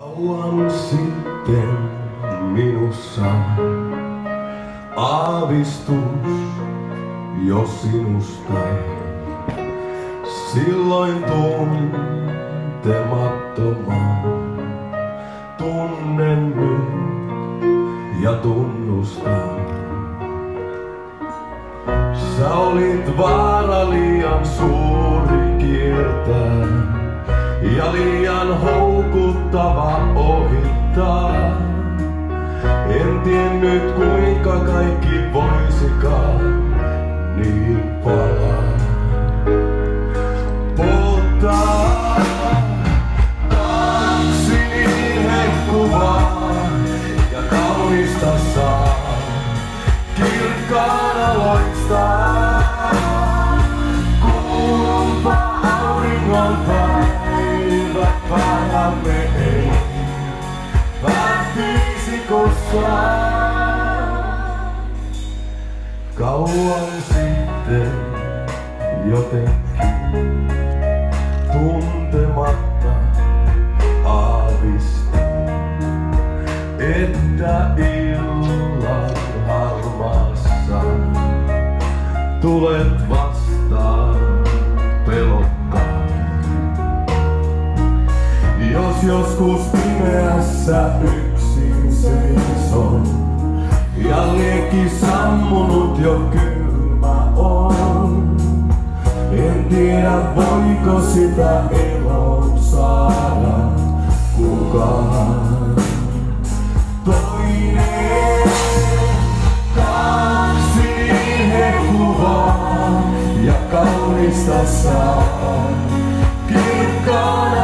Kauan sitten minussa aavistus jo sinusta. Silloin tuntemattoman tunnen nyt ja tunnustan. Sä olit vaara liian suuri kiertää ja liian houkuttava ohittaa. En tiennyt kuinka kaikki voisikaan niin palaa. Polttaa ja kaunista saa auringon päivä päällä Kauan sitten jotenkin tuntematta aavistin, että illan harmaassa tulet vastaan pelokkaan. Jos joskus pimeässä yksin seison ja liekki sammunut jo kylmä on, en tiedä voiko sitä elon saada kukaan. Toinen, kaksi hehkuvaa ja kaunista saa. Kirkkaana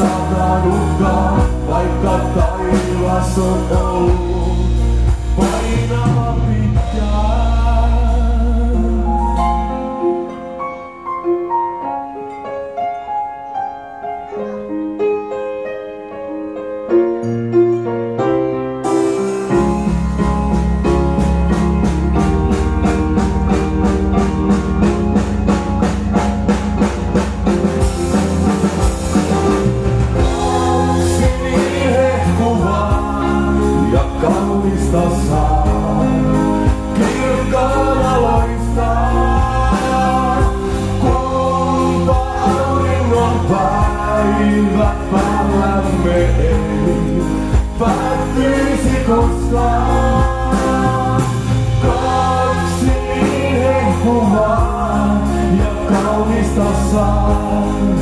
satanutkaan, vaikka taivas on ollut painava saa kirkkaana loistaa. Kumpa auringon päivä päällämme ei päättyisi koskaan. Kaksi hehkuvaa ja kaunista saa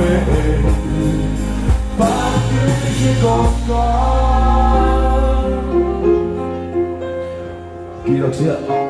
ei päättyisi koskaan. Kiitoksia.